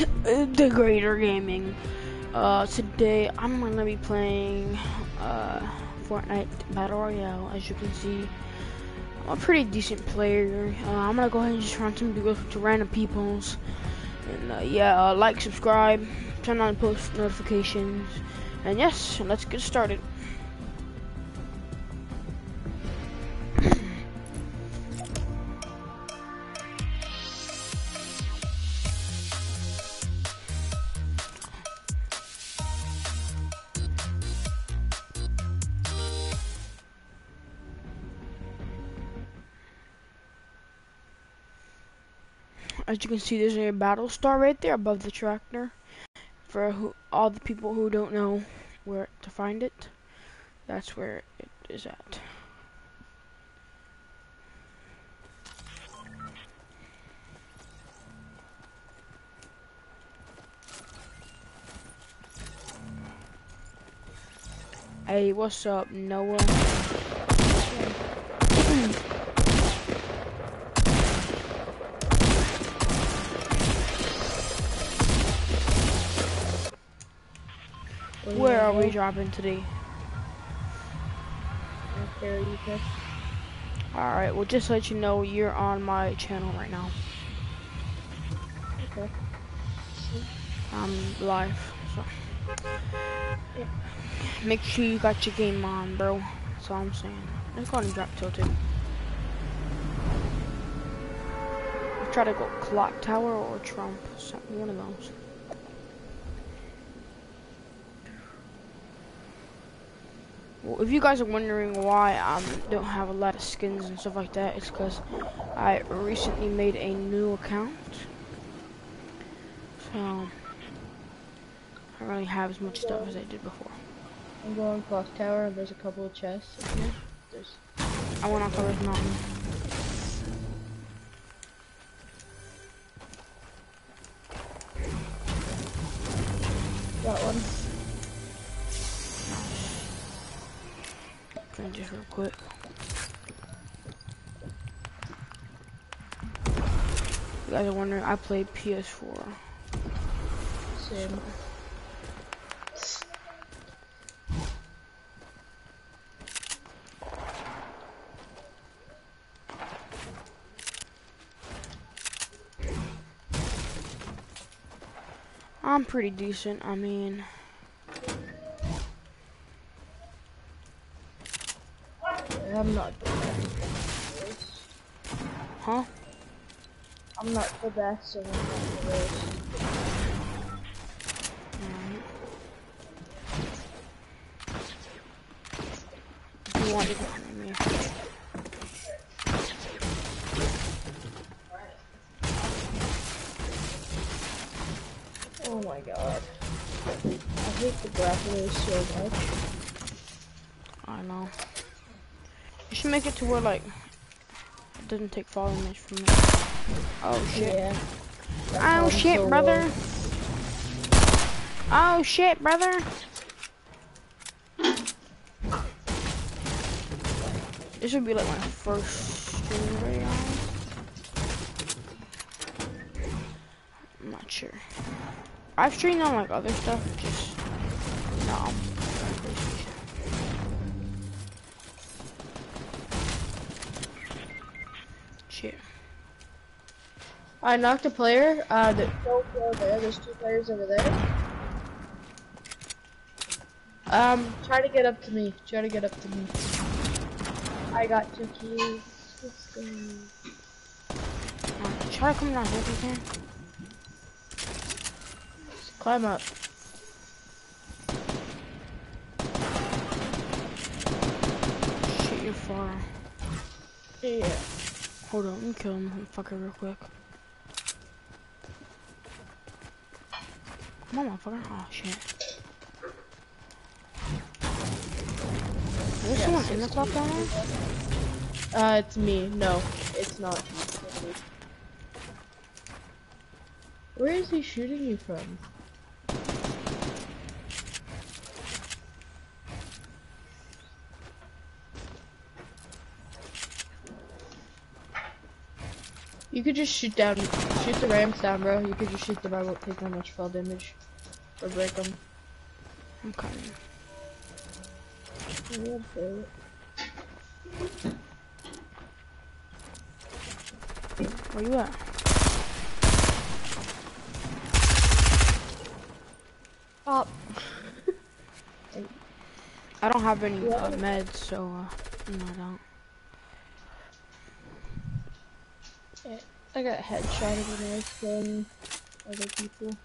uh, D Greater Gaming. Uh, today I'm gonna be playing uh, Fortnite Battle Royale. As you can see, I'm a pretty decent player. Uh, I'm gonna go ahead and just run some duels to random peoples. And uh, yeah, uh, like, subscribe, turn on post notifications, and yes, let's get started. As you can see there's a battle star right there above the tractor for who, all the people who don't know where to find it that's where it is at Hey, what's up, Noah? Where are we dropping today? Alright, well just let you know you're on my channel right now. Okay. I'm live, so. Yeah. Make sure you got your game on, bro. That's all I'm saying. Let's go and drop tilted. Try to go clock tower or Trump, one of those. Well, if you guys are wondering why I um, don't have a lot of skins and stuff like that, it's because I recently made a new account. So, I don't really have as much stuff as I did before. I'm going clock tower. There's a couple of chests in here. There's. I went on Colors Mountain. Okay, just real quick. You guys are wondering, I played PS4. Same. I'm pretty decent, I mean... I'm not. Huh? I'm not the best, and I'm not the worst. Alright. If you want to get me. Oh my god. I hate the grapplers so much. I know. Should make it to where like it doesn't take fall damage from it. Oh shit. Yeah. Oh shit, brother. Oh shit, brother. This would be like my first stream video. I'm not sure. I've streamed on like other stuff, just no. I knocked a player. Uh, there's no player there. There's two players over there. Um, try to get up to me. Try to get up to me. I got two keys. Let's go. Uh, try to come down here if you can. Climb up. Shit, you're far. Yeah. Hold on, let me kill him, fucker, real quick. Come on, motherfucker. Oh, shit. Is there someone in the clock down there? Uh, it's me. No, it's not. Where is he shooting you from? Could just shoot down, shoot the ramps down, bro. You could just shoot them. I won't take that much fall damage or break them. Okay. Where you at? I don't have any uh, meds, so uh, no, I don't. I got headshot when I was killing other people.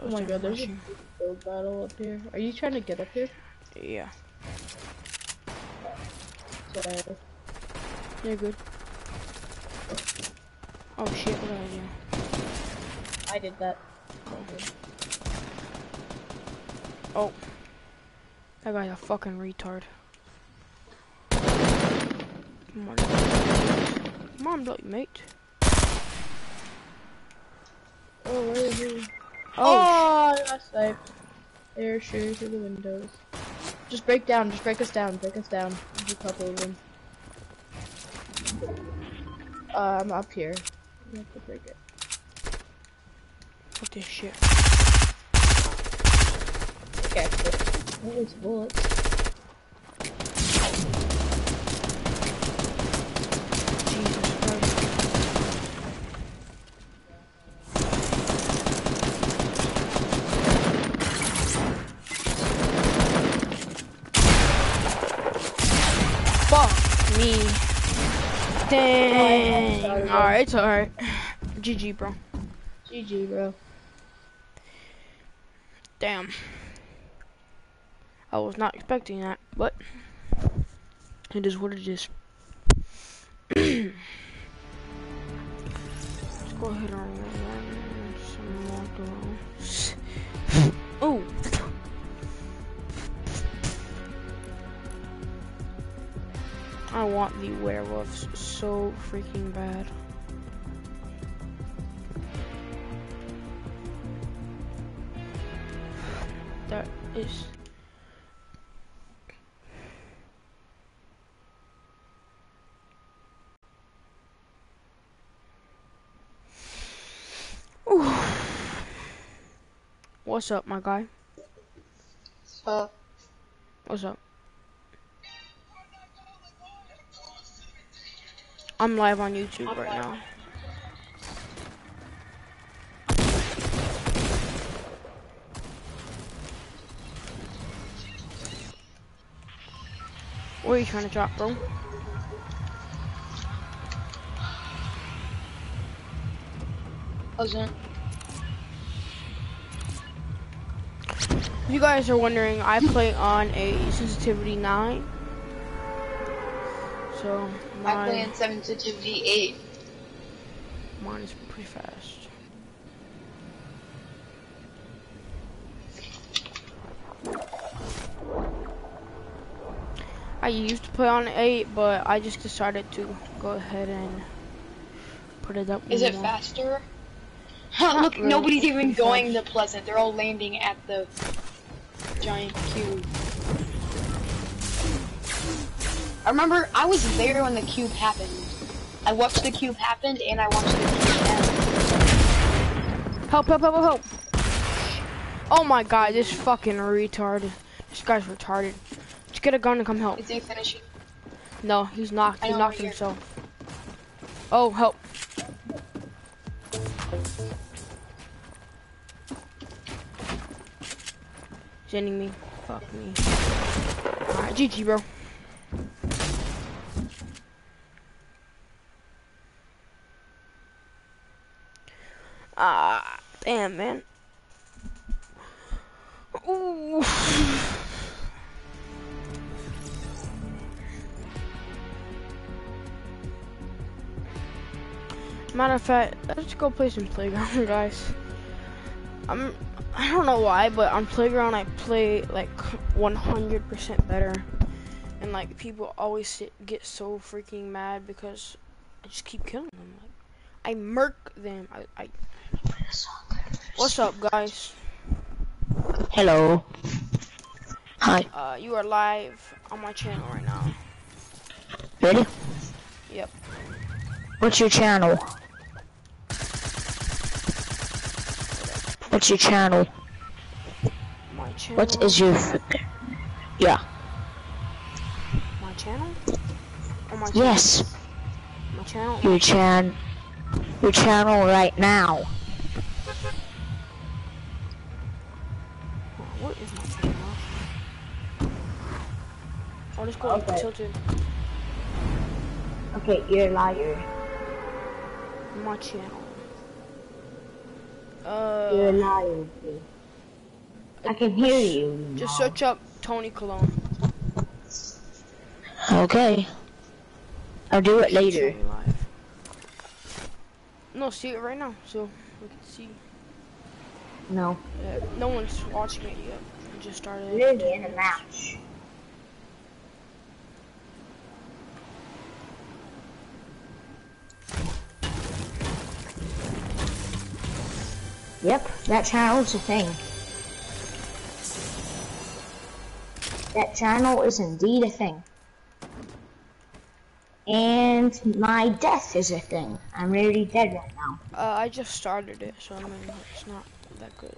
Oh my god, there's a build battle up here. Are you trying to get up here? Yeah, Sorry. you're good. Oh shit, what did I do? I did that. Oh. That guy's a fucking retard. Come on. Come on, bloody mate. Oh, where is he? Oh, Oh, I got sniped. Air shooting through the windows. Just break down, just break us down, break us down. There's a couple of them. Uh, I'm up here. You have to break it. fuck this shit. Okay. Oh, it's bullets. Jesus Christ. Fuck me. Dang. Alright, it's alright. GG, bro. GG, bro. Damn. I was not expecting that, but it is what it is. Let's go ahead and run some more girls. Oh! I want the werewolves so freaking bad. That is. What's up, my guy? So, What's up? I'm live on YouTube right now. What are you trying to drop, bro? wasn't. If you guys are wondering, I play on a sensitivity 9. So, I play in sensitivity 8. mine is pretty fast. I used to play on 8, but I just decided to go ahead and put it up Is it more. faster? Look, really, nobody's even going fast. to Pleasant. They're all landing at the giant cube. I remember I was there when the cube happened. I watched the cube happen and I watched the cube end. Help, help, help, help, help. Oh my god, this fucking retard. This guy's retarded. Just get a gun and come help. Is he finishing? No, he's knocked. He knocked here. himself. Oh, help. He's ending me. Fuck me. Alright, GG, bro. Ah, damn, man. Ooh. Matter of fact, let's go play some playground, guys. I'm, I don't know why, but on playground I play like 100% better, and like people always sit, get so freaking mad because I just keep killing them. Like, I murk them. I, I. What's up, guys? Hello. Hi. Uh, you are live on my channel right now. Ready? Yep. What's your channel? What's your channel? My channel. What is your... f- Yeah. my channel? Oh, my Yes. My channel. Your chan... Your channel right now. What is my channel? Oh, let's go Okay. tilted. Okay, you're a liar. My channel. You're Uh, liar. I can hear you. just search up Tony Colon. Okay. I'll do it later. No, see it right now, so we can see. No. Uh, no one's watching it yet. We just started. Really in a match. Yep, that channel's a thing. That channel is indeed a thing. And my death is a thing. I'm already dead right now. Uh, I just started it, so I mean, it's not that good.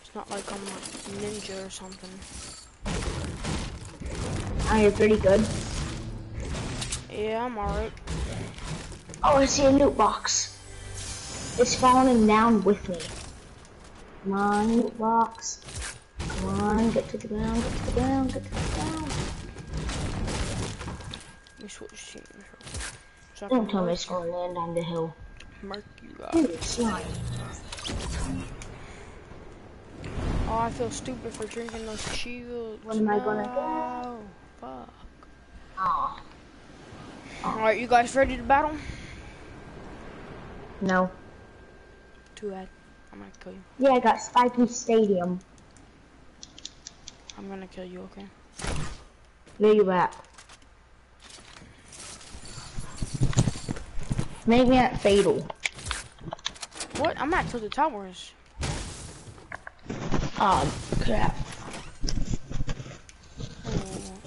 It's not like I'm a ninja or something. Now you're pretty good. Yeah, I'm alright. Oh, I see a loot box. It's falling down with me. Come on, loot box. Come on, get to the ground, get to the ground, get to the ground. Me switch teams. real quick. So I Don't tell me it's gonna land on the hill. Mark you. Dude, slime. Oh, I feel stupid for drinking those shields. What am I gonna do? Oh, Fuck. Aw. Alright, you guys ready to battle? No. Too bad. I'm gonna kill you. Yeah, I got Spiky Stadium. I'm gonna kill you, okay? Where you at? Make me at Fatal. What? I'm at Tilted Towers. Oh, crap. Oh,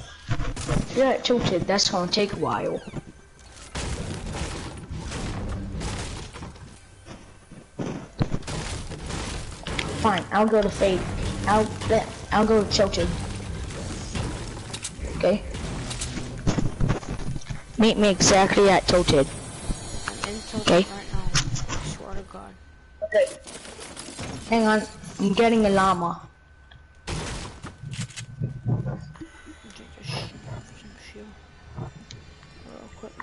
You're at Tilted, that's gonna take a while. Fine, I'll go to Fade. I'll bet I'll go to Tilted. Okay. Meet me exactly at Tilted. I'm in Tilted Okay. right now. Um, I swear to God. Okay. Hang on, I'm getting a llama. J- Just sh- some shield. Real quick.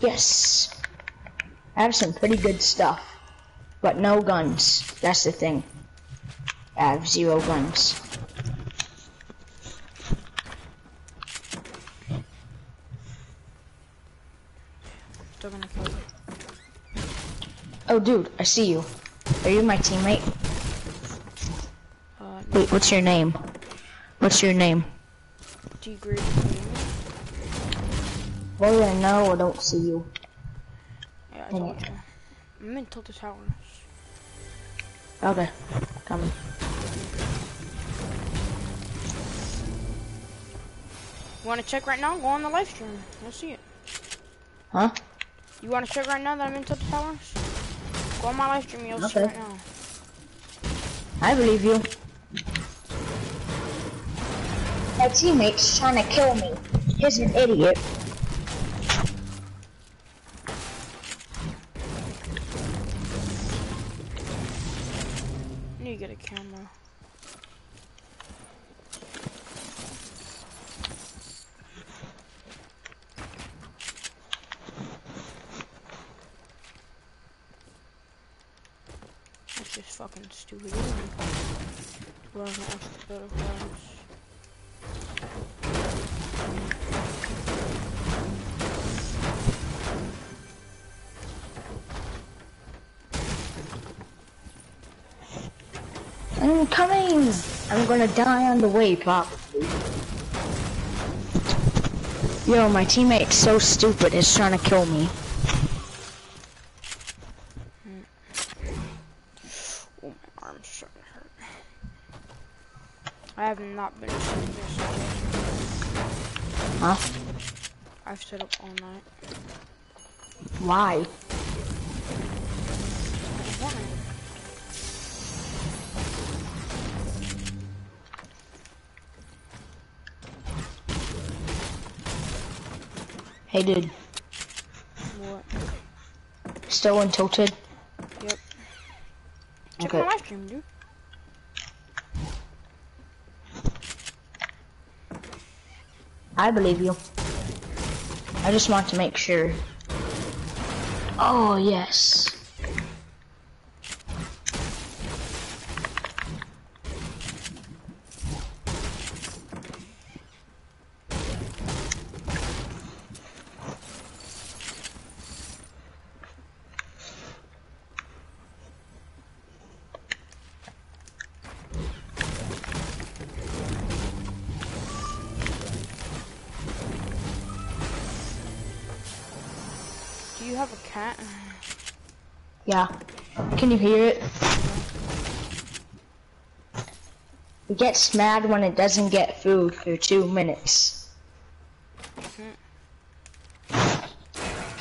Yes. I have some pretty good stuff. But no guns. That's the thing. I have zero guns. Oh, dude, I see you. Are you my teammate? Uh, Wait, what's your name? What's your name? degrade. Whether I know or don't see you. Yeah, I Dang told it. you. I'm in Tilted Towers. Okay, coming. You wanna check right now? Go on the live stream. You'll see it. Huh? You wanna check right now that I'm in Tilted Towers? Go on my live stream. You'll see Okay. right now. I believe you. My teammate's trying to kill me. He's an idiot. I'm coming. I'm gonna die on the way, probably. Yo, my teammate's so stupid, he's trying to kill me. Oh, my arm's starting to hurt. I have not been sitting this Huh? I've stayed up all night. Why? Hey dude, What? still untilted? Yep. Check Okay. my live stream, dude. I believe you. I just want to make sure. Oh, yes. Can you hear it? It gets mad when it doesn't get food for two minutes.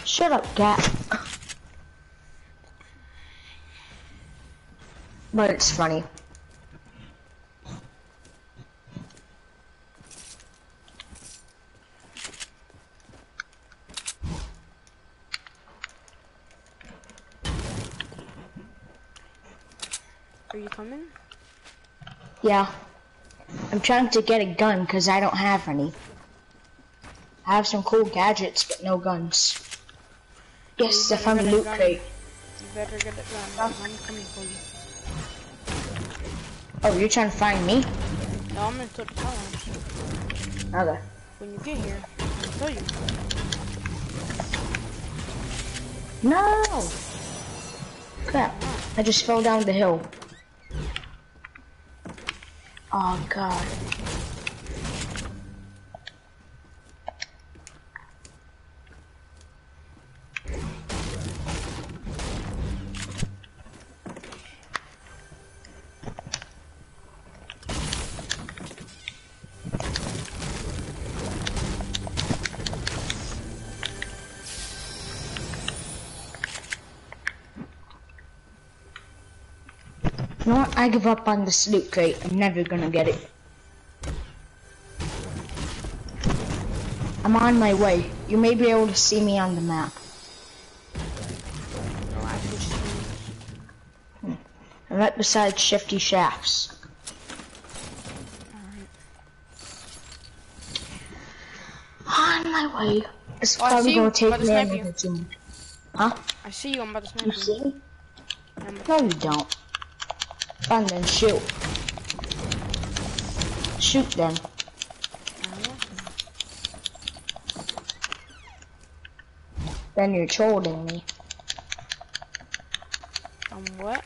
Shut up, cat. But it's funny. You coming? Yeah. I'm trying to get a gun because I don't have any. I have some cool gadgets, but no guns. Yes, I found a get a loot crate. You better get it done. I'm coming for you. Oh, you're trying to find me? No, I'm gonna the tower. Okay. When you get here, I'll tell you. No! Crap. I just fell down the hill. Oh god. I give up on this loot crate. I'm never gonna get it. I'm on my way. You may be able to see me on the map. No, I switched teams. I'm right beside Shifty Shafts. On my way. It's Oh, probably gonna take me another two. Huh? I see you. I'm about to snipe You see? I'm No, you don't. Fine then, shoot. Shoot them. Then you're trolling me. Um, what?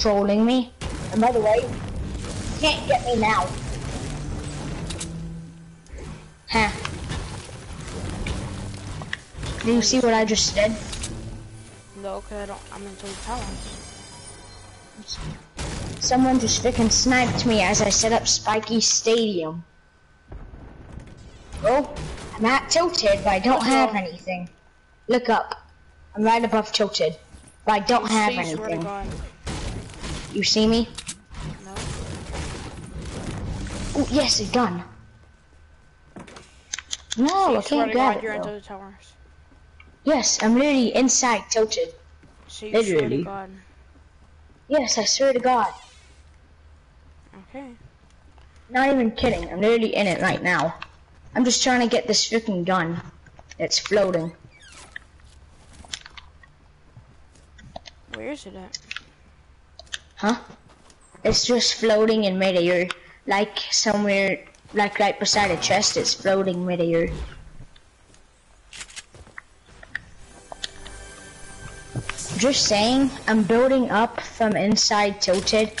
Trolling me. And by the way, you can't get me now. Huh. Do you see what I just did? No, cause I don't. I'm into the towers. Someone just freaking sniped me as I set up Spiky Stadium. Well, I'm at tilted, but I don't have anything. Look up. I'm right above tilted, but I don't have See, anything. You see me? No. Oh, yes, a gun. No, See, I can't grab God, you're it. into Though. the towers. Yes, I'm literally inside tilted. See, Literally. Yes, I swear to God. Okay. Not even kidding. I'm literally in it right now. I'm just trying to get this freaking gun It's floating. Where is it at? Huh? It's just floating in midair. Like somewhere, like right beside a chest, it's floating midair. just saying, I'm building up from inside tilted.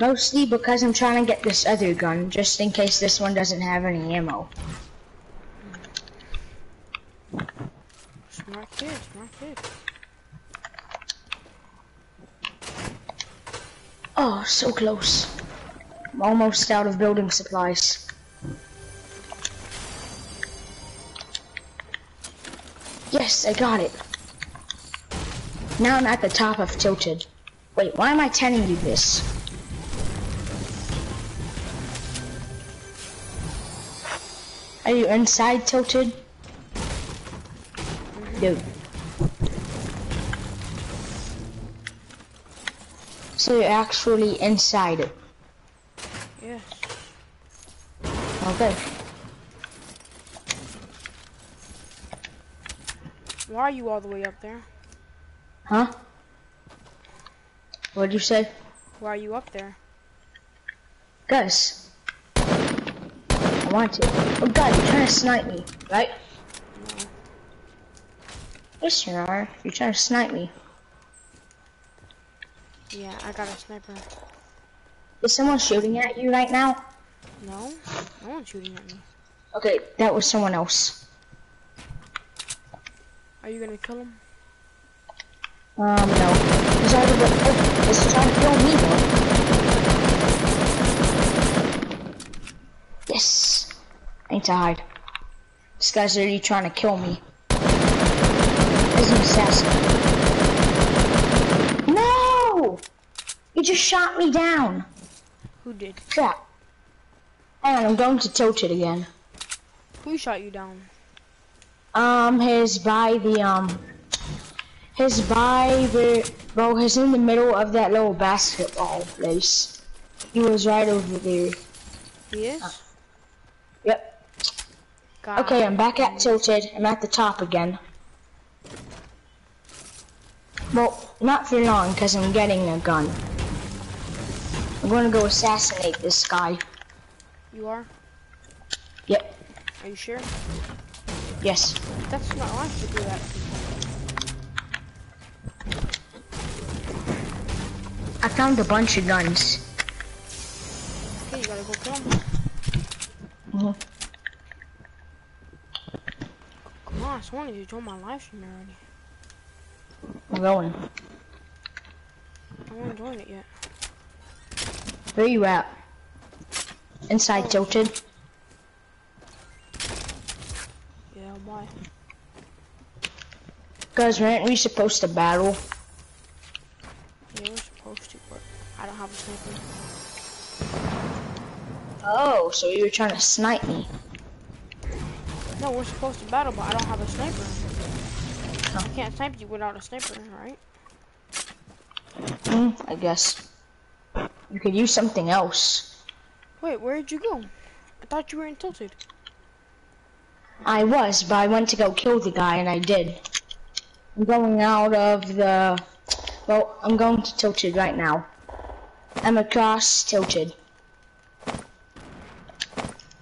Mostly because I'm trying to get this other gun, just in case this one doesn't have any ammo. Smart kid, smart kid. Oh, so close. I'm almost out of building supplies. Yes, I got it. Now I'm at the top of Tilted. Wait, why am I telling you this? Are you inside Tilted? Dude. So you're actually inside it. Yes. Okay. Why are you all the way up there? Huh? What'd you say? Why are you up there? Guys. I want to. Oh god, you're trying to snipe me, right? Yes, you are. You're trying to snipe me. Yeah, I got a sniper. Is someone shooting at you right now? No? No one's shooting at me. Okay, that was someone else. Are you gonna kill him? Um, no. He's already got- oh, trying to kill me though. Yes. I need to hide. This guy's already trying to kill me. He's an assassin. No! He just shot me down. Who did? Crap. Hang on, I'm going to tilt it again. Who shot you down? Um, his by the, um, his by the, bro, he's in the middle of that little basketball place. He was right over there. He is? Uh, yep. God. Okay, I'm back at tilted. I'm at the top again. Well, not for long, because I'm getting a gun. I'm gonna go assassinate this guy. You are? Yep. Are you sure? Yes. That's not life to do that. I found a bunch of guns. Okay, you gotta go kill him. Mhm. Come on, someone needs to join my live stream already. I'm going. I haven't joined it yet. Where you at? Inside tilted. Yeah, why? Guys, weren't we supposed to battle? Yeah, we're supposed to, but I don't have a sniper. Oh, so you were trying to snipe me. No, we're supposed to battle, but I don't have a sniper. I can't snipe you without a sniper, right? Hmm, I guess. You could use something else. Wait, where did you go? I thought you were in Tilted. I was, but I went to go kill the guy and I did. I'm going out of the... Well, I'm going to Tilted right now. I'm across Tilted.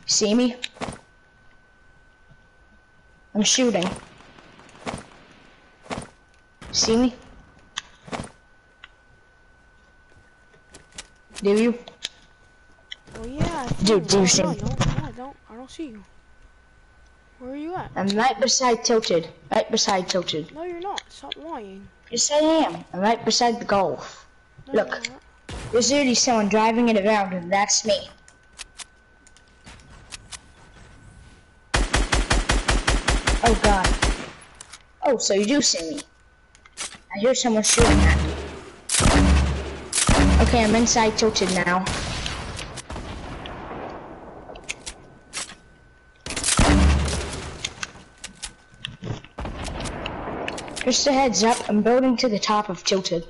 See me? I'm shooting. See me? Do you? Oh yeah, Dude, do you oh, see no, me? I don't. I don't see you. Where are you at? I'm right beside Tilted. Right beside Tilted. No, you're not. Stop lying. Yes, I am. I'm right beside the golf. No, Look. There's already someone driving it around, and that's me. Oh god. Oh, so you do see me. I hear someone shooting at me. Okay, I'm inside tilted now. Just a heads up, I'm building to the top of tilted.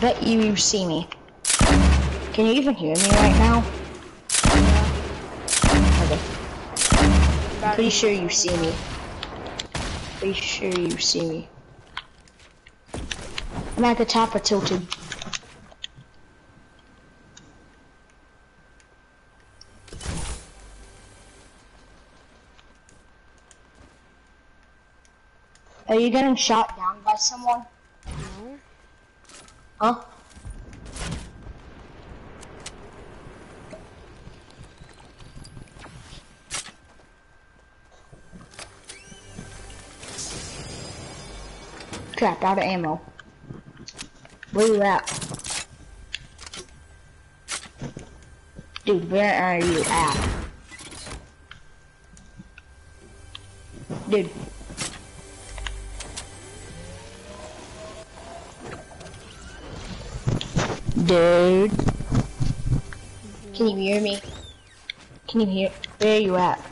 Bet you you see me. Can you even hear me right now? Okay. Pretty sure you see me. Pretty sure you see me. I'm at the top of tilted. Are you getting shot down by someone? Huh? Crap, out of ammo. Where you at? Dude, where are you at? Dude. Dude. Can you hear me? Can you hear? Where are you at?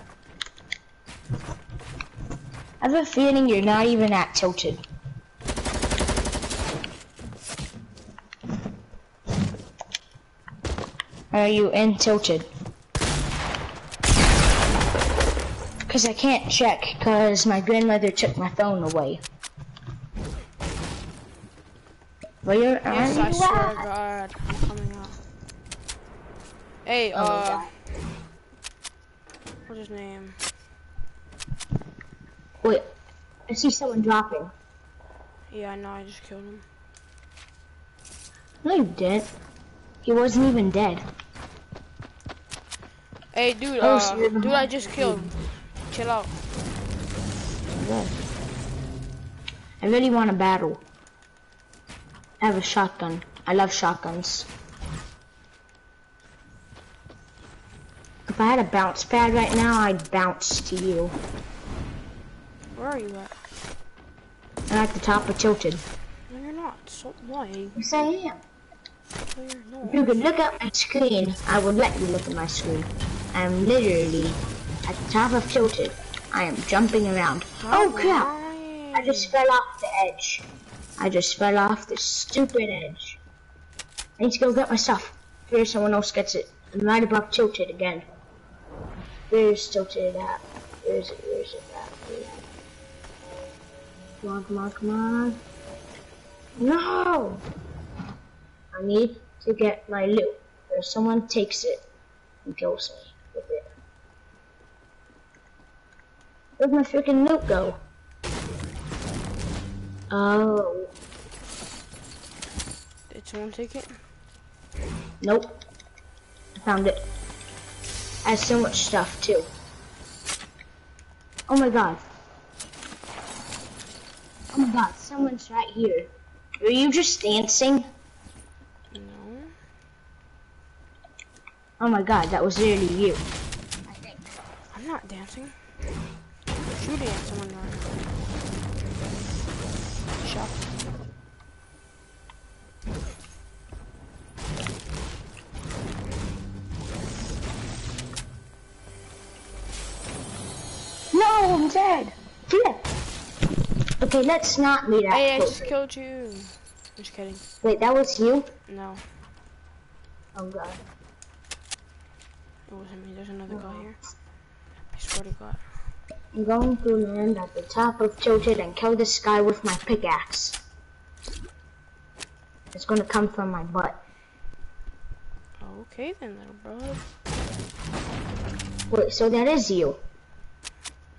I have a feeling you're not even at tilted. Are you in tilted? Cause I can't check cause my grandmother took my phone away. Where are Yes, I swear to? God, I'm coming out. Hey, Oh my uh, what's his name? Wait, I see someone dropping. Yeah, I know, I just killed him. No, you didn't. He wasn't even dead. Hey, dude, Oh, uh, so dude, I just me. killed. Chill out. I really want to battle. I have a shotgun. I love shotguns. If I had a bounce pad right now, I'd bounce to you. Where are you at? I'm at the top of Tilted. No, you're not. So why? Yes, I am. No, you're not. If you could look at my screen, I would let you look at my screen. I'm literally at the top of Tilted. I am jumping around. Oh crap! I just fell off the edge. I just fell off the stupid edge. I need to go get my stuff. Fear someone else gets it. I'm right above tilted again. Where's tilted at? Where's it? Where's it at? Where's it at? Come on, come on, come on. No! I need to get my loot. Or someone takes it and kills me with it. Where'd my freaking loot go? Oh, Did someone take it? nope. I found it. I have so much stuff too. Oh my god. Oh my god, someone's right here. Are you just dancing? No. Oh my god, that was literally you. I think. I'm not dancing. Shooting at someone now. Shot. No, I'm dead. Flip. Okay, let's not meet at Hey, I just killed you. I'm Just kidding. Wait, that was you? No, Oh god. it wasn't me. There's another guy here. I swear to God. I'm going to land at the top of Tilted and kill this guy with my pickaxe. It's gonna come from my butt. Okay then, little bro. Wait, so that is you.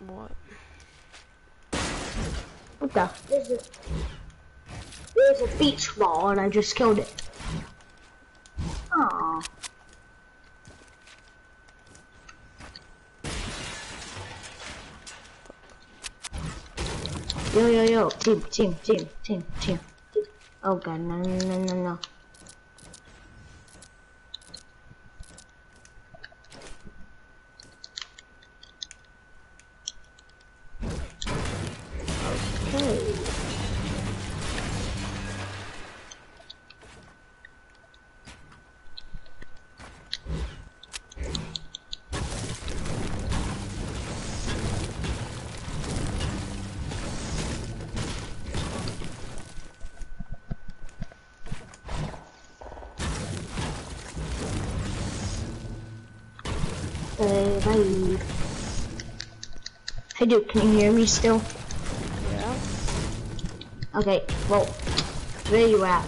What? What the? There's a, there's a beach ball and I just killed it. Aww. Yo, yo, yo, team, team, team, team, team. Oh god, no, no, no, no, Hey dude, can you hear me still? Yeah. Okay, well, where you at?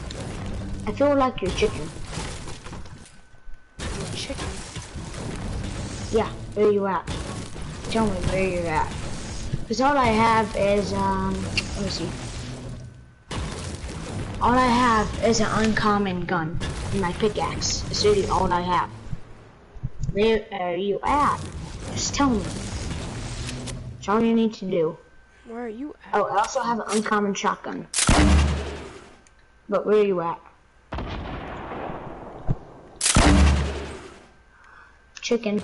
I feel like you're chicken. A chicken. Yeah, where you at? Tell me where you're at. Cause all I have is, um, let me see. All I have is an uncommon gun and my pickaxe. It's really all I have. Where are you at? Just tell me. That's all you need to do. Where are you at? Oh, I also have an uncommon shotgun. But where are you at? Chicken.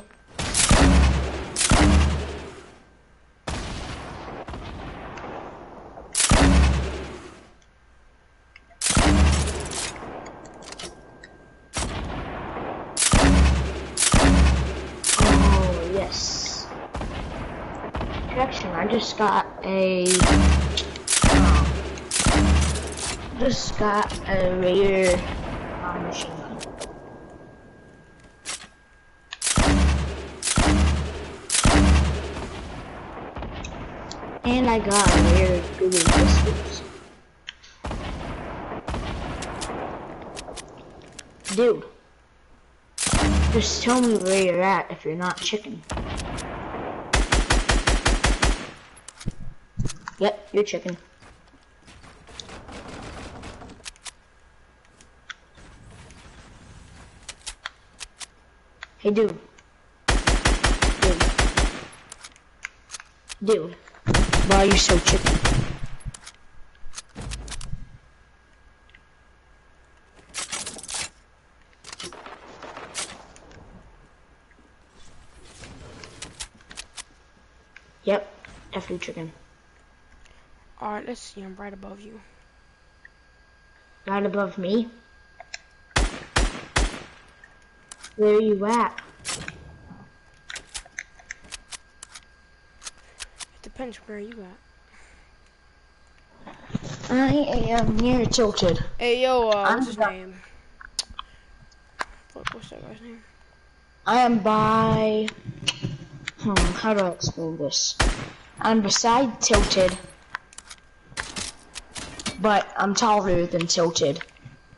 Got a... Um, just got a rare machine gun. And I got a rare Google Pistols. Dude. Just tell me where you're at if you're not chicken. Yep, you're chicken. Hey, dude. Dude. Dude. Why are you so chicken? Yep, definitely chicken. Alright, let's see. I'm right above you. Right above me. Where are you at? It depends where are you at. I am near tilted. Hey, yo, uh, what's his name? Fuck, what's that guy's name? I am by. Hmm, how do I explain this? I'm beside tilted, but I'm taller than tilted.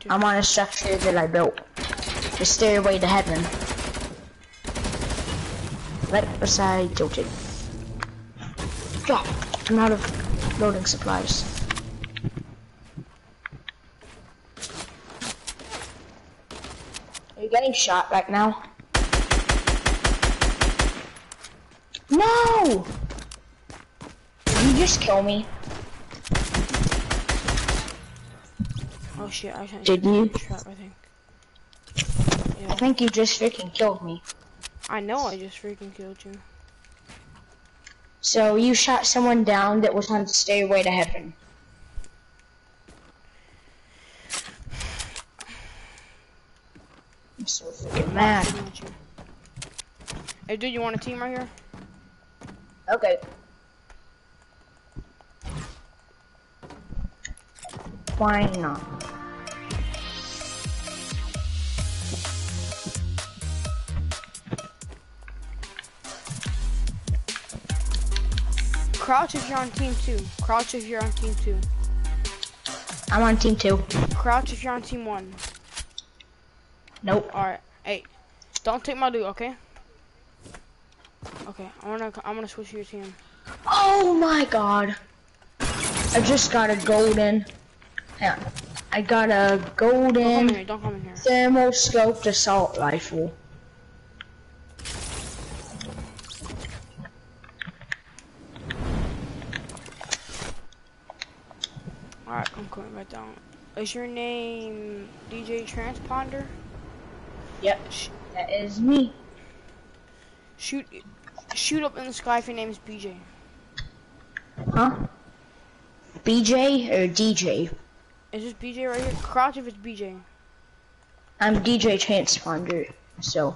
I'm on a structure that I built. The stairway to heaven. Right beside tilted. Drop. I'm out of loading supplies. Are you getting shot right now? No! You just kill me. Oh shit, I can't. Did you? Trap, I think. I think you just freaking killed me. I know I just freaking killed you. So you shot someone down that was on the stairway to heaven. I'm so freaking mad. At you. Hey, dude, you want a team right here? Okay. Why not? Crouch if you're on team two. Crouch if you're on team two. I'm on team two. Crouch if you're on team one. Nope. Alright, hey, don't take my loot, okay? Okay, I'm gonna I'm gonna switch to your team. Oh my god. I just got a golden. On. I got a Don't come in golden here. Don't come in here. assault rifle. Alright, I'm coming right down. Is your name DJ Transponder? Yep. That is me. Shoot, shoot up in the sky if your name is BJ. Huh? BJ or DJ? Is this BJ right here? Crouch if it's BJ. I'm DJ Transponder, so.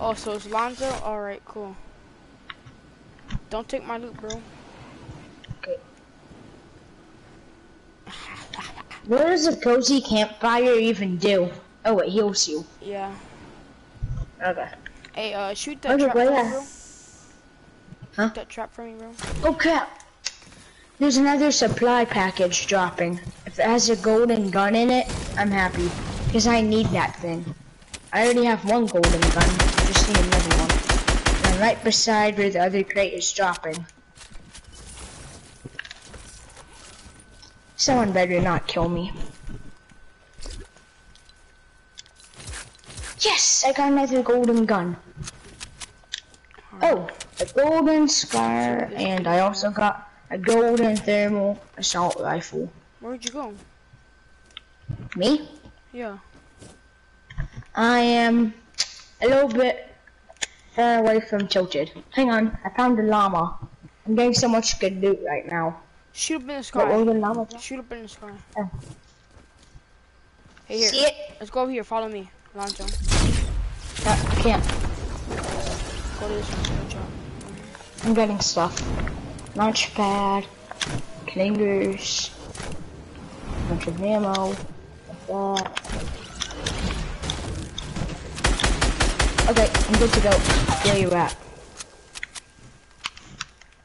Oh, so it's Lonzo? Alright, cool. Don't take my loot, bro. Okay. What does a cozy campfire even do? Oh, it heals you. Yeah. Okay. Hey, uh, shoot that Okay, trap for me, bro. Huh? That trap for me, bro. Oh crap! There's another supply package dropping. If it has a golden gun in it, I'm happy. Because I need that thing. I already have one golden gun. I just need another one. Right beside where the other crate is dropping. Someone better not kill me. Yes! I got another golden gun. Oh! a golden scar, and I also got a golden thermal assault rifle. Where'd you go? Me? Yeah. I am a little bit far away from Tilted. Hang on, I found a llama. I'm getting so much good loot right now. Shoot up in the What sky. was the llama? Shoot up in the sky. Oh. Hey, here. See it? Let's go over here. Follow me. Launch on. Uh, I can't. Go to this one. I'm getting stuff. Launch pad, clingers, bunch of ammo, like that. Okay, I'm good to go. Where you at?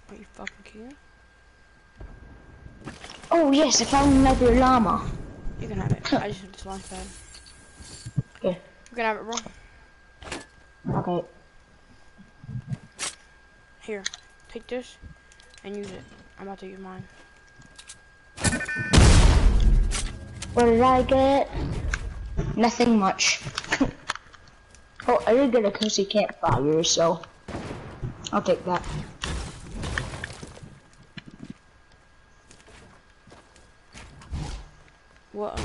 Are you fucking kidding? Oh yes, I found another llama. You can have it. I just need this launch pad. Okay. You can have it, bro. Okay. Here. Take this and use it. I'm about to use mine. What did I get? Nothing much. oh, I did get a cozy campfire, so I'll take that. What?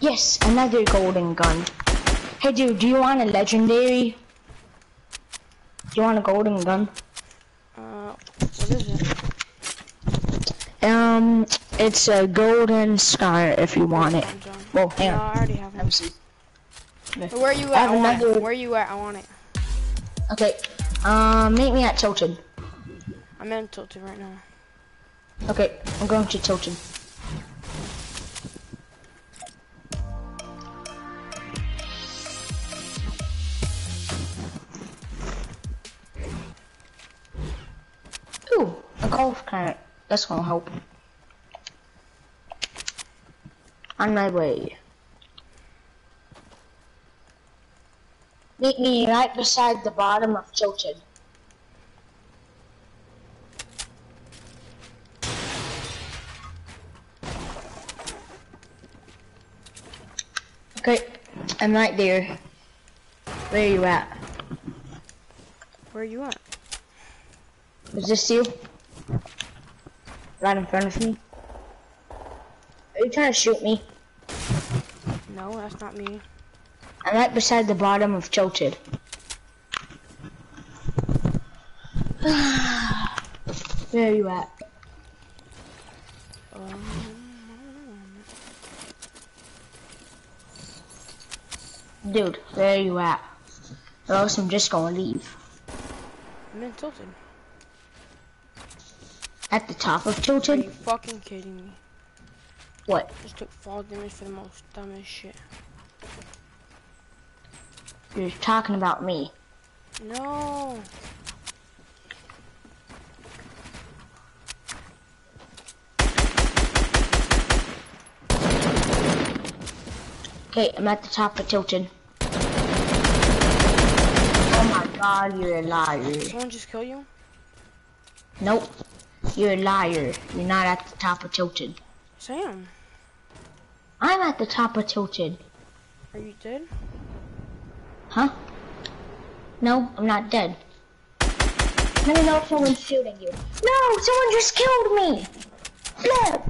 Yes, another golden gun. Hey dude, do you want a legendary? Do you want a golden gun? uh, what is it? Um, it's a golden scar if you want it. Well, hang No, on. I already have one. Where are you at? have I want it. Where you at? I want it. Okay, um, meet me at Tilted. I'm in tilted right now. Okay, I'm going to Tilted. Ooh, a golf cart. That's gonna mm-hmm. help. On my way. Meet me right beside the bottom of Tilted. Okay, I'm right there. Where are you at? Where are you at? Is this you? Right in front of me? Are you trying to shoot me? No, that's not me. I'm right beside the bottom of Tilted. Where are you at? Dude, where are you at? Or else I'm just gonna leave. I'm in tilted. At the top of Are Tilted? you fucking kidding me? What? Just took fall damage for the most dumbest shit. You're talking about me. No. Okay, I'm at the top of Tilted. Oh my god, you're a liar. Someone just kill you? Nope. You're a liar. You're not at the top of Tilted. Sam, I'm at the top of Tilted. are you dead? Huh? No, I'm not dead. Let me know if someone's shooting you. No, someone just killed me! Flip!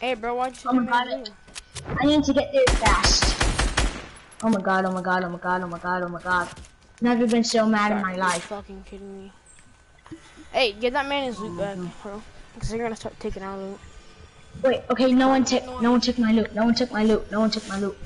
Hey, bro, why'd you Oh my God? I need to get there fast. Oh my god, oh my god, oh my god, oh my god, oh my god. Never been so mad in my life. fucking kidding me. Hey, get that man his loot back, bro. Because they're gonna start taking our loot. Wait, okay, no one took no one took my loot. No one took my loot. No one took my loot.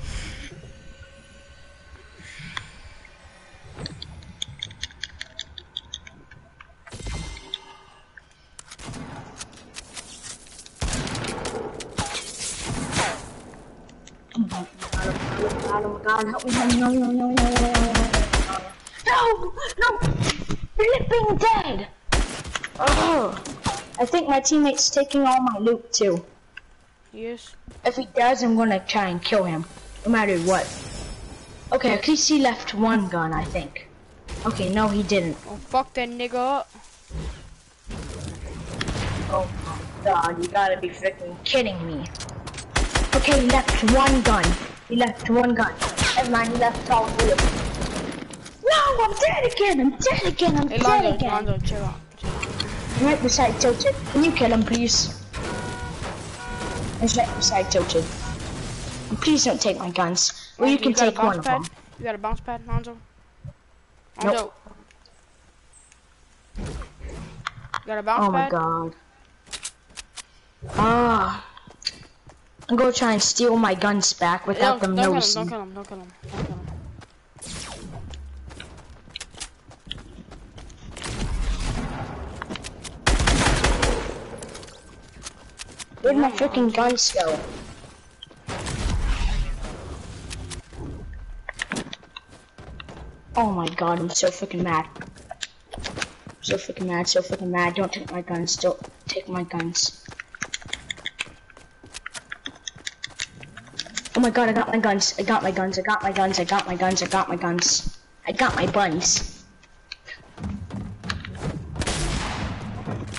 Oh my god, oh oh help me, help me, no, no, no, no, no, no, no, no, flipping dead! I think my teammate's taking all my loot too. Yes. If he does, I'm gonna try and kill him, no matter what. Okay, at least he left one gun, I think. Okay, no, he didn't. Oh, fuck that nigga up. Oh my god, you gotta be freaking kidding me. Okay, he left one gun. He left one gun. Never mind, he left all three of them. No, I'm dead again. I'm dead again. I'm Hey, dead Lonzo, again. Lonzo, chill out. Right beside Tilted. Can you kill him, please? He's right beside Tilted. And please don't take my guns. Or you Lonzo, can take one bounce of them. You got a bounce pad, Lonzo? Nope. Lonzo. You got a bounce pad? Oh my god. Ah. I'm gonna try and steal my guns back without them don't noticing. kill him, don't kill him, don't kill him, don't kill him. Where'd my freaking guns go? Oh my god, I'm so freaking mad. So freaking mad, so freaking mad. Don't take my guns, don't take my guns. Oh my god, I got my guns, I got my guns, I got my guns, I got my guns, I got my guns. I got my buns.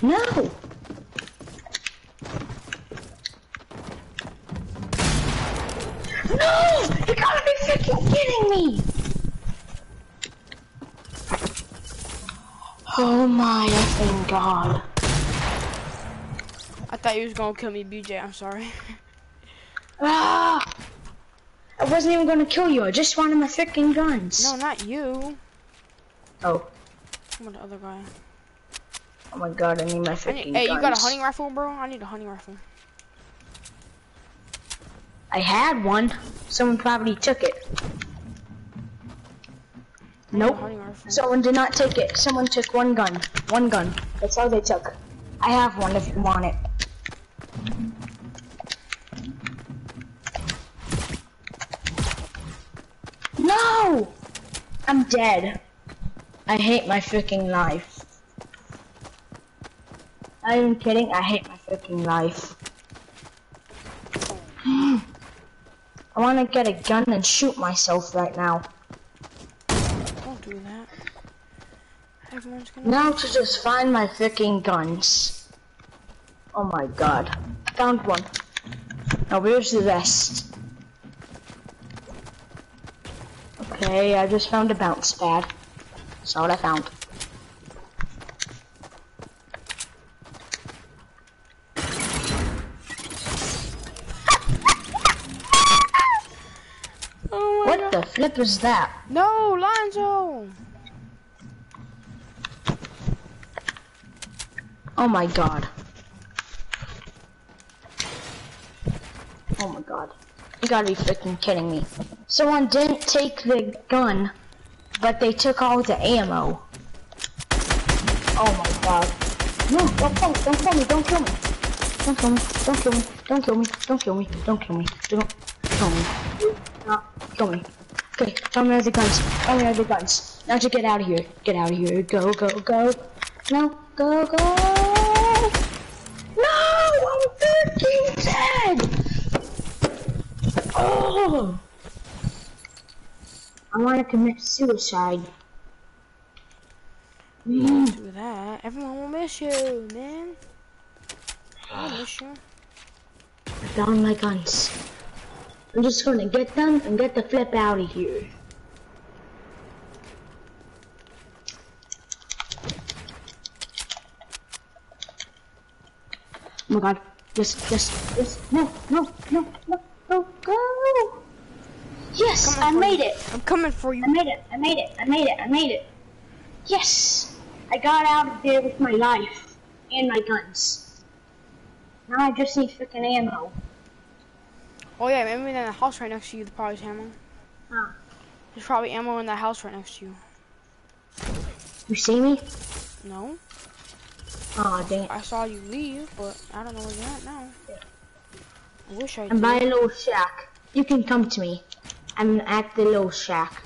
No! No! You gotta be freaking kidding me! Oh my effing god. I thought you was gonna kill me, BJ, I'm sorry. Ah! I wasn't even gonna kill you, I just wanted my freaking guns. No, not you. Oh. Come on, the other guy. Oh my god, I need my freaking need, hey, guns. you got a hunting rifle, bro? I need a hunting rifle. I had one. Someone probably took it. Nope. Someone did not take it. Someone took one gun. One gun. That's all they took. I have one if you want it. No! I'm dead. I hate my freaking life. Not even kidding, I hate my freaking life. I wanna get a gun and shoot myself right now. Don't do that. Everyone's gonna. Now to just find my freaking guns. Oh my god. Found one. Now where's the rest? Okay, I just found a bounce pad. That's all I found. Oh my What the flip is that? No, Lonzo! Oh my god. Oh my god. You gotta be freaking kidding me. Someone didn't take the gun, but they took all the ammo. Oh my god. No, don't kill me, don't kill me, don't kill me. Don't kill me, don't kill me, don't kill me, don't kill me, don't kill me, don't kill me. Not kill me. Okay, tell me the guns, tell me the guns. Now to get out of here, get out of here, go, go, go. No, go, go. Oh. I want to commit suicide. Mm. Do that. Everyone will miss you, man. I'll miss you. I found my guns. I'm just gonna get them and get the flip out of here. Oh my god. Yes, yes, yes. No, no, no, no, no, go! Yes, I made you. it. I'm coming for you. I made it. I made it. I made it. I made it. Yes! I got out of there with my life and my guns. Now I just need freaking ammo. Oh yeah, maybe in the house right next to you, there's probably ammo. Huh. There's probably ammo in that house right next to you. You see me? No? Aw, dang it. I saw you leave, but I don't know where you're at now. I wish I I'm did. by a little shack. You can come to me. I'm at the little shack.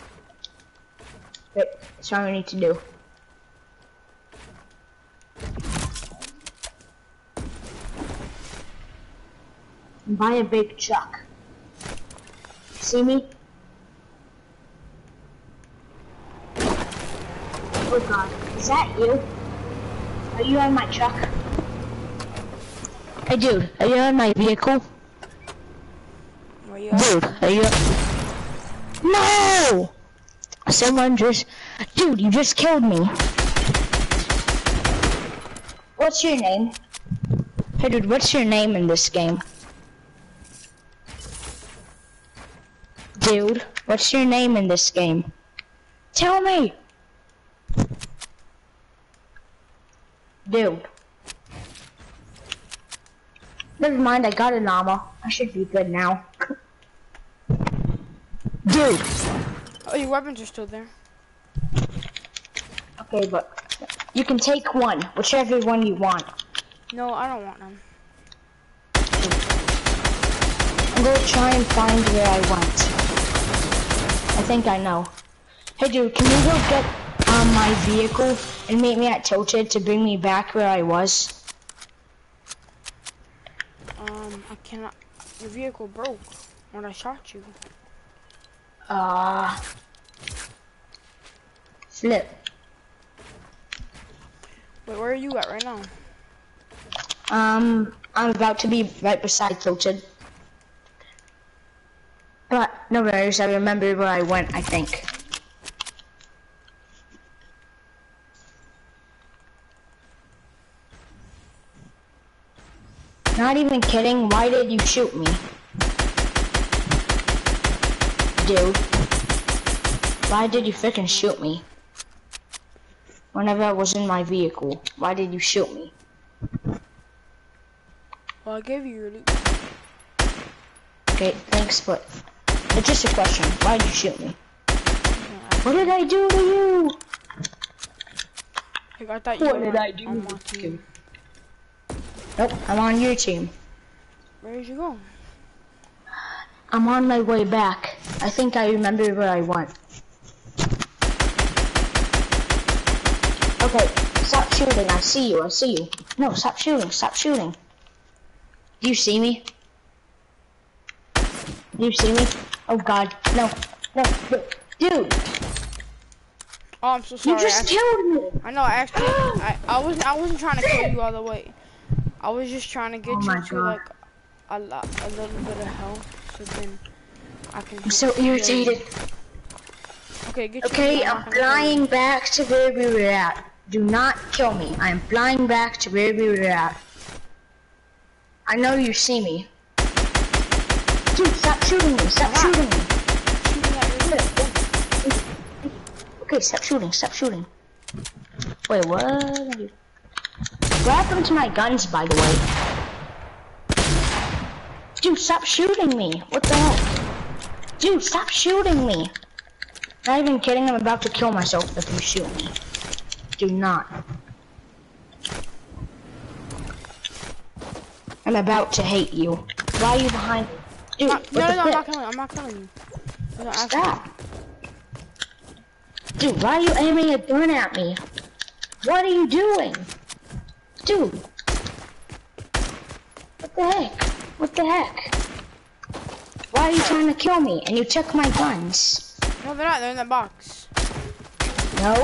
Wait, that's all I need to do. I'm by a big truck. See me? Oh god, is that you? Are you on my truck? Hey dude, are you on my vehicle? You? Dude, are you? No! Someone just, dude, you just killed me. What's your name? Hey, dude, what's your name in this game? Dude, what's your name in this game? Tell me. Dude. Never mind, I got an armor. I should be good now. Dude. Oh, your weapons are still there. Okay, but you can take one, whichever one you want. No, I don't want them. I'm gonna try and find where I went. I think I know. Hey dude, can you go get um, my vehicle and meet me at Tilted to bring me back where I was? Um, I cannot. Your vehicle broke when I shot you. Uh flip. Wait, where are you at right now? Um I'm about to be right beside Tilted. But no worries, I remember where I went, I think. Not even kidding, why did you shoot me? Dude. Why did you freaking shoot me? Whenever I was in my vehicle, why did you shoot me? Well, I gave you your loot. Okay, thanks, but it's just a question. Why did you shoot me? What did I do to you? Like, I thought you What did I do on my to team. you? Nope, I'm on your team. Where did you go? I'm on my way back. I think I remember where I went. Okay, stop shooting. I see you. I see you. No, stop shooting. Stop shooting. Do you see me? Do you see me? Oh God, no, no, no. dude! Oh, I'm so sorry. You just I, killed me. I know. I actually, I, I wasn't, I wasn't trying to kill you all the way. I was just trying to get Oh you to God. like a lot, a little bit of health, so then I can. I'm so irritated. Okay, get. Okay, I'm I'm not gonna kill you. flying back to where we were at. Do not kill me. I'm flying back to where we were at. I know you see me. Dude, stop shooting me. Stop Ah. shooting me. Shooting at your- Okay, stop shooting. Stop shooting. Wait, what? What happened to my guns, by the way? Dude, stop shooting me. What the hell? Dude, stop shooting me. Not even kidding, I'm about to kill myself if you shoot me. Do not. I'm about to hate you. Why are you behind me? Dude, No, no, no, I'm not killing. you. I'm not killing you. No, no, actually- Stop. Dude, why are you aiming a gun at me? What are you doing? Dude. What the heck? What the heck? Why are you trying to kill me? And you took my guns. No, they're not. They're in the box. No?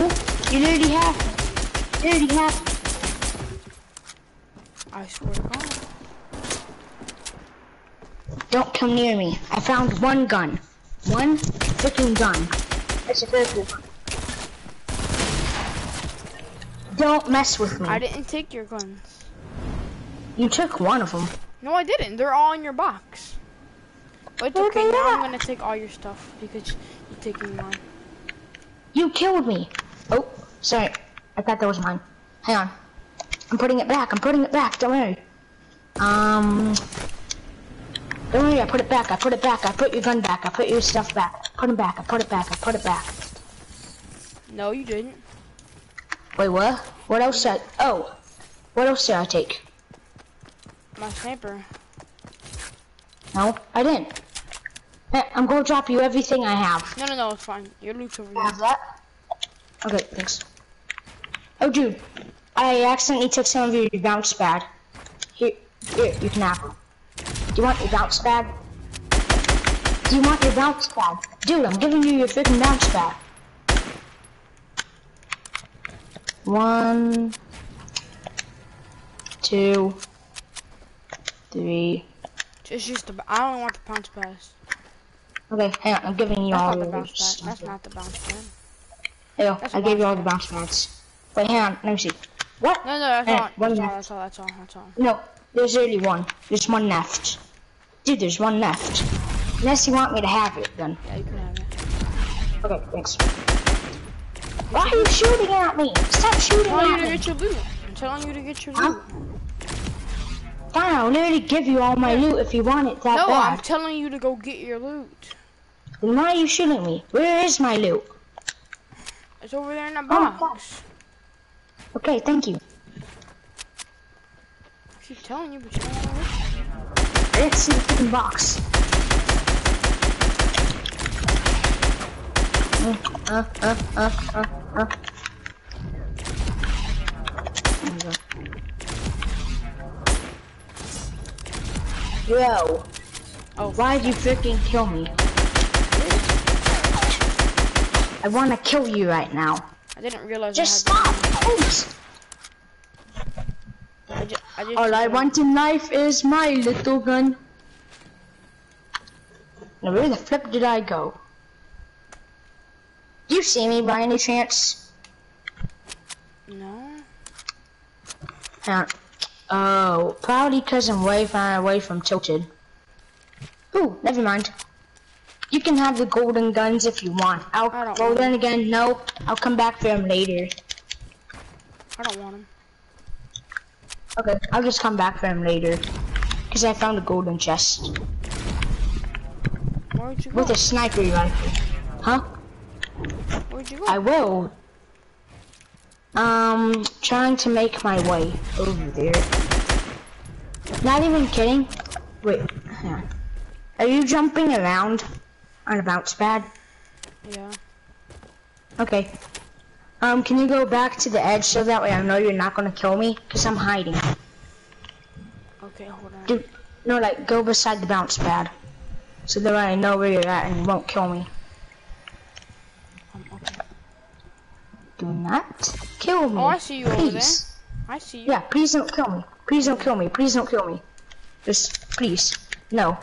You already have. You already have. I swear to God. Don't come near me. I found one gun. One freaking gun. It's a purple gun. Don't mess with me. I didn't take your guns. You took one of them. No, I didn't. They're all in your box. But it's okay. Now I'm gonna take all your stuff because you're taking mine. You killed me. Oh, sorry. I thought that was mine. Hang on. I'm putting it back. I'm putting it back. Don't worry. Um. Don't worry. I put it back. I put it back. I put your gun back. I put your stuff back. Put it back. I put it back. I put it back. No, you didn't. Wait, what? What else did I? Oh. What else did I take? My sniper. No, I didn't. Hey, I'm gonna drop you everything I have. No, no, no. It's fine. Your loot's over here. have that? Okay, thanks. Oh, dude. I accidentally took some of your bounce pad. Here, here, you can have it. Do you want your bounce pad? Do you want your bounce pad? Dude, I'm giving you your freaking bounce pad. One, two, three. Just. A, I don't want the pounce pass. Okay, hang on, I'm giving you That's all the bounce stuff. That's not the bounce pad. Yo, that's I gave you all the bounce pads. Wait, hang on, let me see. What? No, no, that's all. That's all. That's all. That's all. That's all. No, there's only one. There's one left. Dude, there's one left. Unless you want me to have it, then. Yeah, you can have it. Okay, thanks. Why are you shooting at me? Stop shooting I'm telling you to get your loot. I'm telling you to get your Huh? Loot. Fine, I'll literally give you all my loot if you want it that No, I'm telling you to go get your loot. Then why are you shooting me? Where is my loot? It's over there in the Oh, box. Okay, thank you. I keep telling you, but you don't want to listen. I didn't see the freaking box. Uh, uh, uh, uh, uh, uh. There we go. Yo, Oh, why'd you freaking kill me? I wanna kill you right now. I didn't realize Just I stop, please. I just, I All I want in life is my little gun. Now where the flip did I go? Do You see me by any chance? No. Uh, oh, probably because I'm way far away from Tilted. Ooh, never mind. You can have the golden guns if you want. I'll, I don't well then again, no. I'll come back for them later. I don't want them. Okay, I'll just come back for them later. Because I found a golden chest. Where'd you go? With a sniper rifle. Huh? Where'd you go? I will. Um, trying to make my way over there. Not even kidding. Wait, hang on. Are you jumping around on a bounce pad? yeah. Okay. Um, can you go back to the edge so that way I know you're not gonna kill me? Cause I'm hiding. Okay, hold on. Dude, no, like go beside the bounce pad. So that way I know where you're at and you won't kill me. Um, okay. Do not kill me. Oh, I see you over there. please. I see you. Yeah, please don't kill me. Please don't kill me. Please don't kill me. Just, please. No.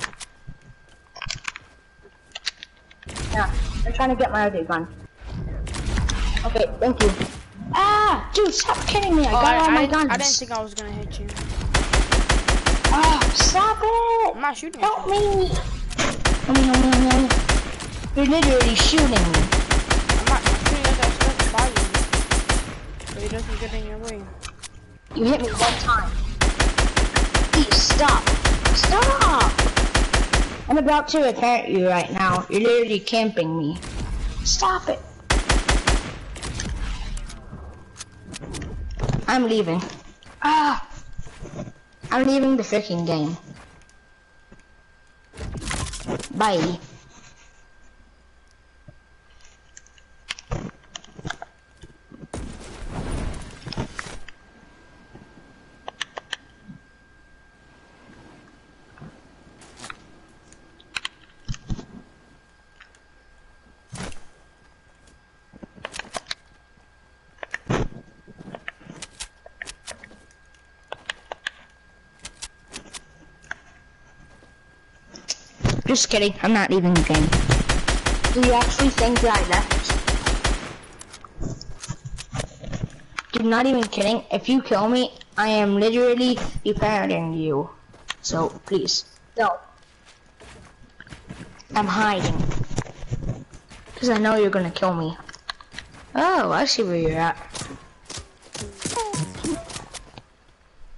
Yeah, I'm trying to get my other gun. Okay, thank you. Ah, dude, stop kidding me. I Oh, got I, all my guns. I didn't think I was gonna hit you. Ah, stop it. I'm not shooting Help you. me. No, no, no, no. You're literally shooting me. He doesn't get in your way. You hit me one time. Please stop. Stop. I'm about to attack you right now. You're literally camping me. Stop it. I'm leaving. Ah. I'm leaving the freaking game. Bye. Just kidding. I'm not leaving the game. Do you actually think that I left? Dude, not even kidding. If you kill me, I am literally repairing you. So, please. No. I'm hiding. Because I know you're gonna kill me. Oh, I see where you're at.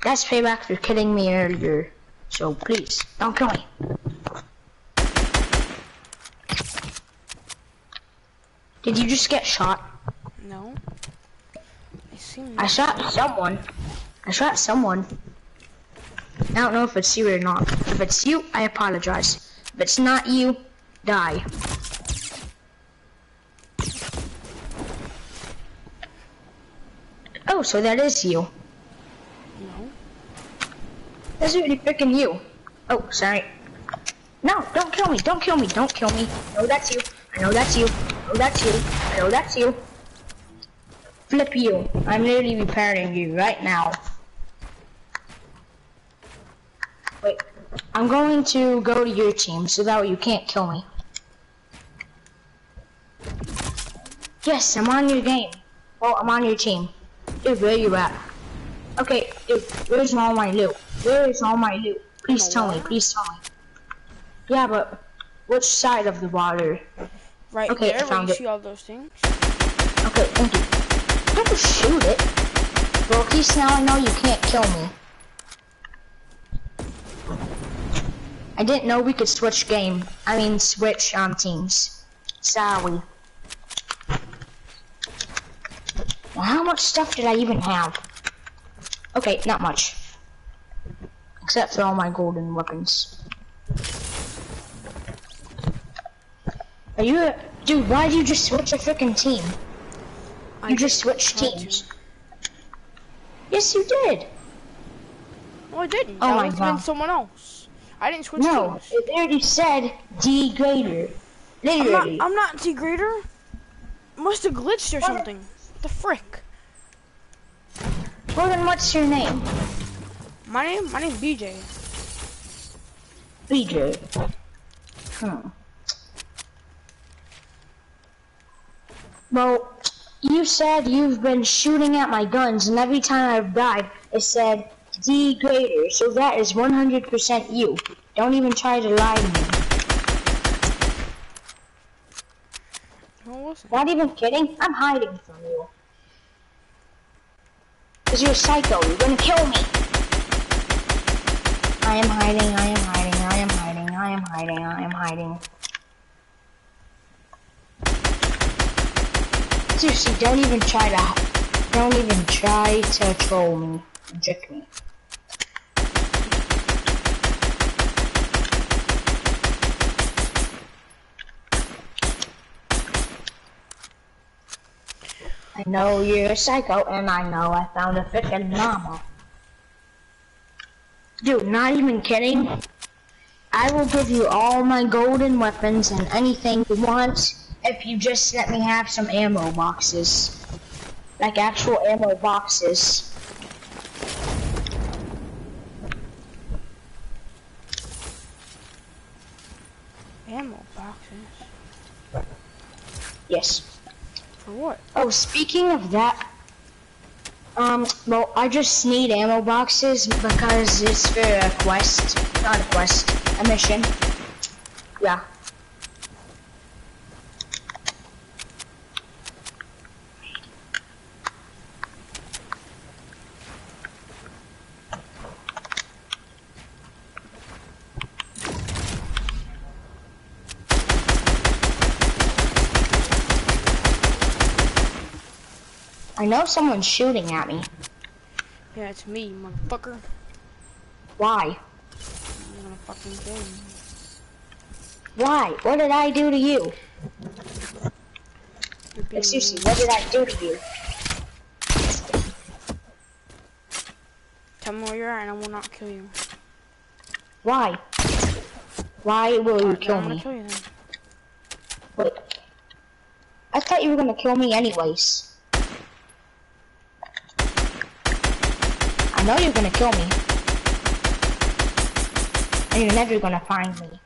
That's payback for killing me earlier. So please, don't kill me. Did you just get shot? No. I I shot someone. I shot someone. I don't know if it's you or not. If it's you, I apologize. If it's not you, die. Oh, so that is you. No. That's really freaking you. Oh, sorry. No, don't kill me. Don't kill me. Don't kill me. Know that's you. I know that's you. Oh, that's you. Oh, that's you. Flip you. I'm literally repairing you right now. Wait. I'm going to go to your team so that way you can't kill me. Yes, I'm on your game. Well, I'm on your team. Dude, where you at? Okay, dude, where's all my loot? Where is all my loot? Please tell me, please tell me. Yeah, but which side of the water? Right Okay, I there, where found you it. see all those things. Okay, thank you. Don't shoot it. Well, at least now I know you can't kill me. I didn't know we could switch game. I mean, switch um teams. Sorry. Now, how much stuff did I even have? Okay, not much. Except for all my golden weapons. Are you a- Dude, why did you just switch a freaking team? I You just switched teams. Yes, you did. No, I didn't. Oh that my must have been someone else. I didn't switch No, teams. it already said D Greater. I'm not, Literally. I'm not T-grader. Must have glitched or something. What the frick? Well, then what's your name? My name, my name's BJ. BJ. Hmm. Well, you said you've been shooting at my guns, and every time I've died, it said D Greater. So that is 100% you. Don't even try to lie to me. No. Not even kidding. I'm hiding from you. Cause you're a psycho. You're gonna kill me. I am hiding. I am hiding. I am hiding. I am hiding. I am hiding. Seriously, don't even try to. Don't even try to troll me. Trick me. I know you're a psycho, and I know I found a freaking llama. Dude, not even kidding. I will give you all my golden weapons and anything you want if you just let me have some ammo boxes. Like actual ammo boxes. Ammo boxes. Yes. For what? Oh, speaking of that, um, well, I just need ammo boxes because it's for a quest. Not a quest, a mission. Yeah. Know someone's shooting at me. Yeah, it's me, motherfucker. Why? I'm gonna fucking kill you. Why? What did I do to you? You're being Like, seriously, mean. what did I do to you? Tell me where you're at and I will not kill you. Why? Why will you kill me? kill you. Wait. I thought you were gonna kill me anyways. Know you're gonna kill me. And you're never gonna find me.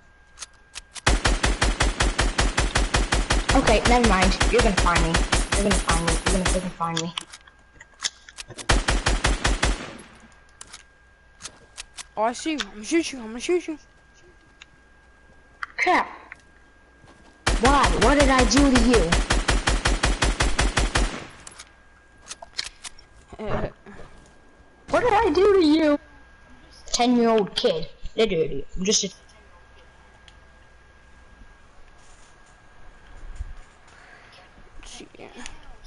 Okay, never mind. You're gonna find me. You're gonna find me. You're gonna freaking find me. Oh, I see you. I'm gonna shoot you. I'm gonna shoot you. Crap. Why? What did I do to you? Uh, What did I do to you? Ten year old kid. Literally. I'm just a